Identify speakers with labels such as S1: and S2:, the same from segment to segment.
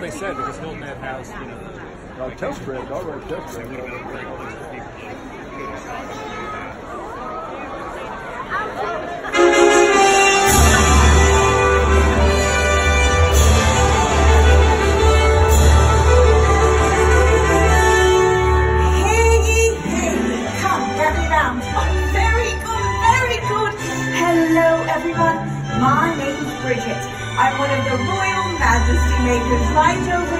S1: they said because Hilton Head has, you know,
S2: Oh, test spread. All right, test spread.
S1: we don't want to break all these.
S3: Hey, hey, come, gather round. Oh, very good, very good. Hello, everyone. My name's Bridget. I'm one of the Royal Majesty Over...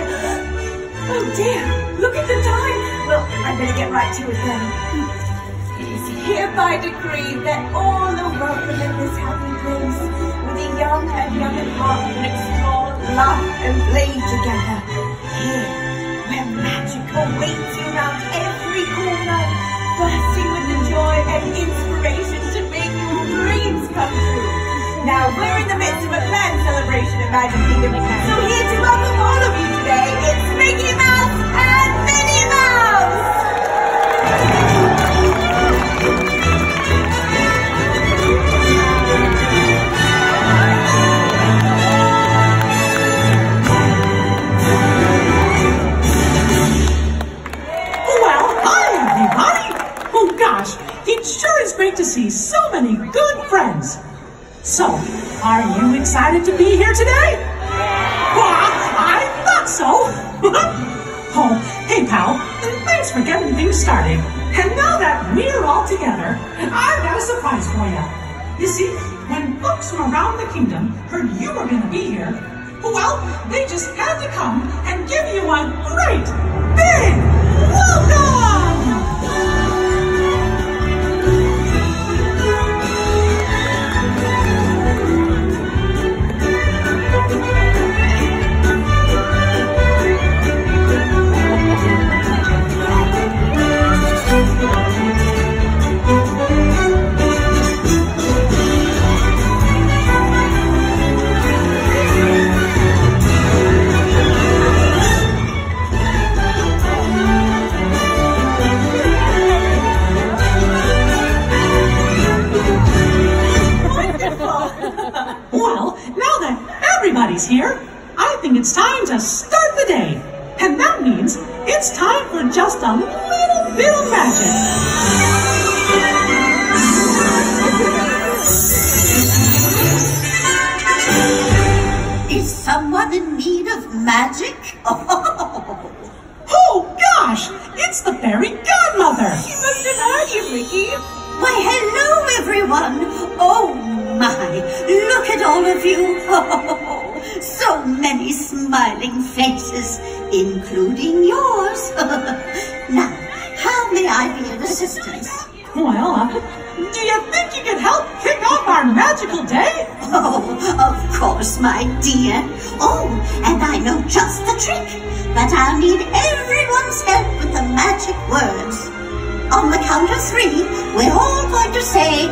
S3: Oh, dear, look at the time. Well, I better get right to it then. Hmm. It is hereby decreed that all are welcome in this happy place, where the young and young at heart can explore, laugh, and play together. Here, where magic awaits you around every corner, bursting with the joy and inspiration to make your dreams come true. Now, we're in the midst of a grand celebration at Magic Kingdom, Mickey Mouse and Minnie Mouse!
S4: Oh, well, hi everybody! Oh gosh, it sure is great to see so many good friends. So, are you excited to be here today? So. oh, hey pal, thanks for getting things started. And now that we're all together, I've got a surprise for you. You see, when folks from around the kingdom heard you were going to be here, well, they just had to come and give you everybody's here, I think it's time to start the day. And that means it's time for just a little bit of magic.
S3: Is someone in need of magic?
S4: Oh gosh, it's the fairy godmother.
S3: She must have heard you, Mickey. Why, hello, everyone. Oh, my. Look at all of you. so many smiling faces, including yours. now, how may I be of assistance?
S4: Well, uh, do you think you could help kick off our magical day?
S3: Oh, of course, my dear. Oh, and I know just the trick. But I'll need everyone's help with the magic words. On the count of three, we're all going to say,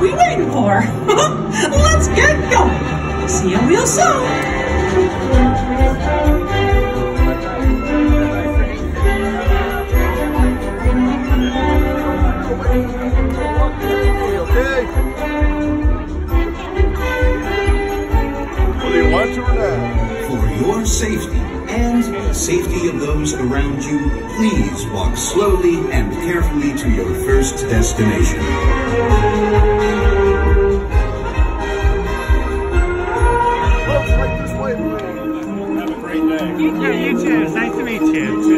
S4: are we waiting for? Let's get going. See you real soon.
S2: Okay. Whether you want to or not.
S5: For your safety and the safety of those around you, please walk slowly and carefully to your first destination.
S2: Folks,